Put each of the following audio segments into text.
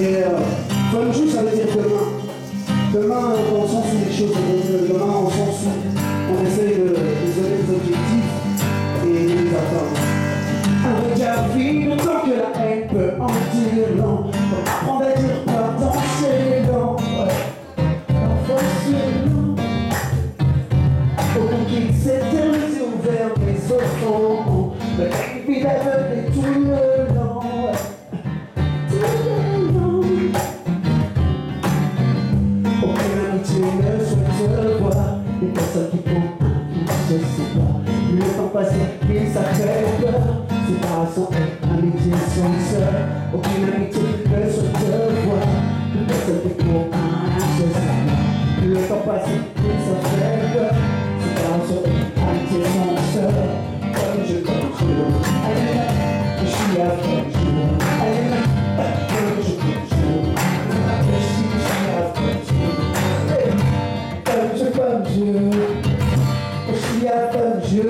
Et euh, Fun ça veut dire demain. Demain, dans le sens où les choses vont Demain, dans le sens où on essaye de, de donner des objectifs et de les atteindre. Un regard vide, tant que la haine peut en dire long. Faut apprendre à dire pardon, c'est long. Parfois, c'est long. Au qu'il s'était les yeux ouverts, mais au fond, le vide aveugle tout le sépare. Le temps passé, il s'appelle peur. Séparation et amitié sont sœurs. Aucune amitié ne se voir. Une personne qui prend un sépare. Le temps passé, il s'appelle peur. Séparation et amitié sont sœurs. Comme je comme je. Je suis à suis à comme je.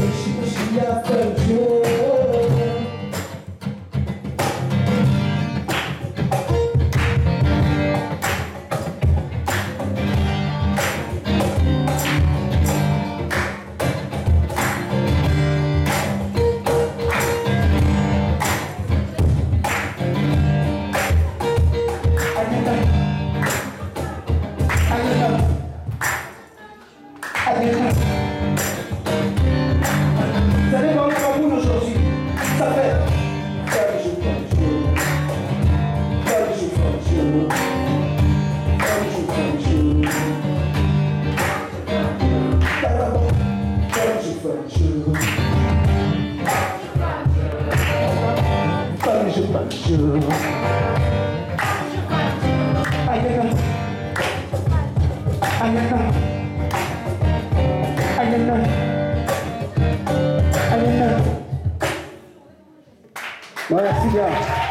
Comme je, comme je. Je aïe. Aïe, aïe, aïe. Merci bien.